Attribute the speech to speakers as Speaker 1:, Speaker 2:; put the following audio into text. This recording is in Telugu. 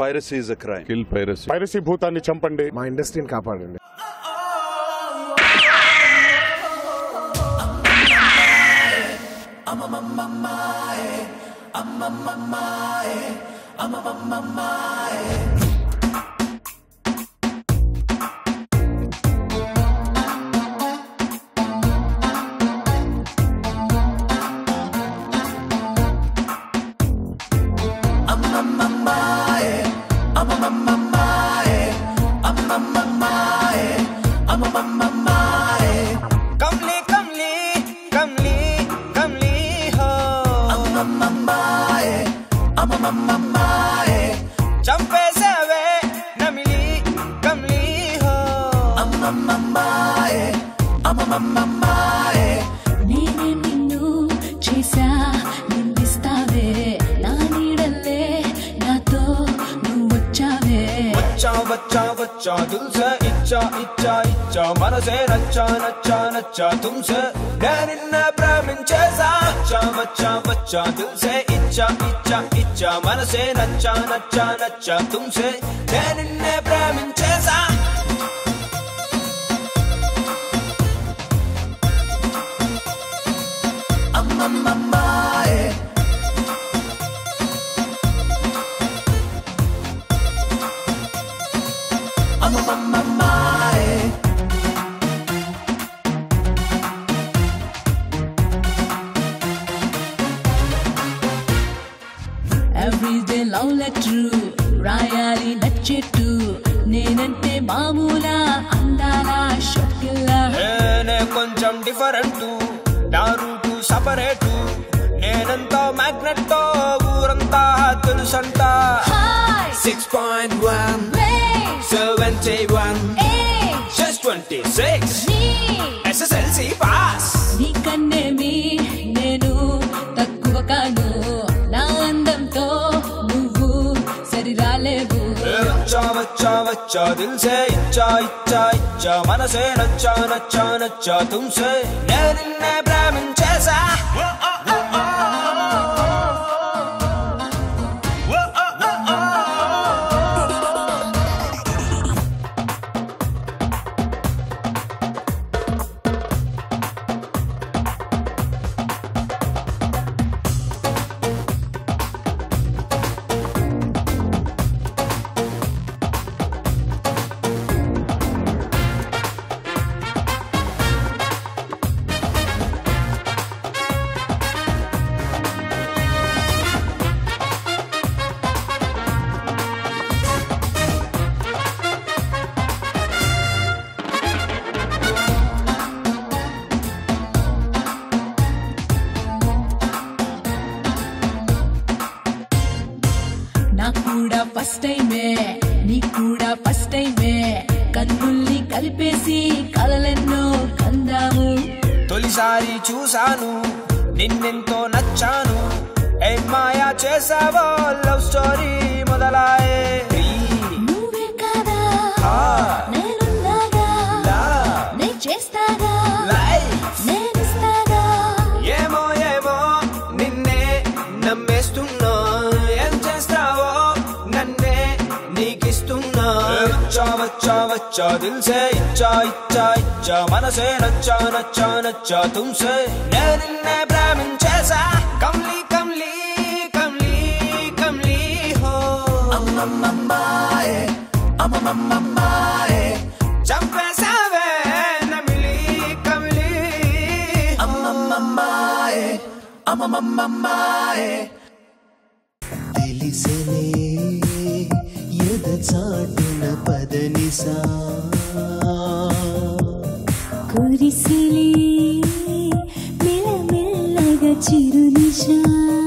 Speaker 1: piracy is a crime.
Speaker 2: Kill piracy
Speaker 3: piracy భూతాన్ని చంపండి.
Speaker 4: మా ఇండస్ట్రీని కాపాడండి.
Speaker 5: కమ్లీ
Speaker 6: నేనే నిన్ను చేసా నిందిస్తావే. నా నీడల్లే నాతో నువ్వు వచ్చావే.
Speaker 5: వచ్చా వచ్చా వచ్చా తుల్సే ఇచ్చా ఇచ్చా ఇచ్చా. మనసే నచ్చా నచ్చా నచ్చా తుమ్సే నేనిన్న ప్రేమించేసా వచ్చా వచ్చా వచ్చా తుల్సే ఇచ్చా ఇచ్చా ఇచ్చా. మనసే నచ్చా నచ్చా నచ్చా తుమ్సే నేనిన్నే ప్రేమించేసా
Speaker 6: లవ్ లెటర్ రాయాలి నచ్చేట్టు. నేనంటే మామూలా అందాల షొక్కిల్లా
Speaker 5: నేనే కొంచెం డిఫరెంట్ నా రూటు సపరేటు నేనంతా మ్యాగ్నెట్ ఊరంతా తెలుసంట. Six point one seventy one just twenty six వచ్చా వచ్చా దిల్సే ఇచ్చా ఇచ్చా ఇచ్చా. మనసే నచ్చా నచ్చా నచ్చా తుమ్సే నేనిన్నే ప్రేమించేసా
Speaker 6: నాకు ఫస్ట్ టైమే నీకు కూడా ఫస్ట్ టైమే కన్నుల్ని కలిపేసి కలలెన్నో కందాము.
Speaker 5: తొలిసారి చూశాను నిన్నెంతో నచ్చాను. ఏ మాయా చేసావో లవ్ స్టోరీ మొదలాయే.
Speaker 6: చేస్తాగా?
Speaker 5: వచ్చా వచ్చా దిల్సే ఇచ్చా ఇచ్చా ఇచ్చా మనసే నచ్చా నచ్చా నచ్చా తుమ్సే నేనిన్నే ప్రేమించేసా కమ్లీ కమ్లీ కమ్లీ కమ్లీ హో చంపేసావే నమిలి కమిలి
Speaker 7: తెలిసలే ఎద చాటున పదనిసా.
Speaker 6: కురిసిలి మెల్లమెల్లగా చిరునిషా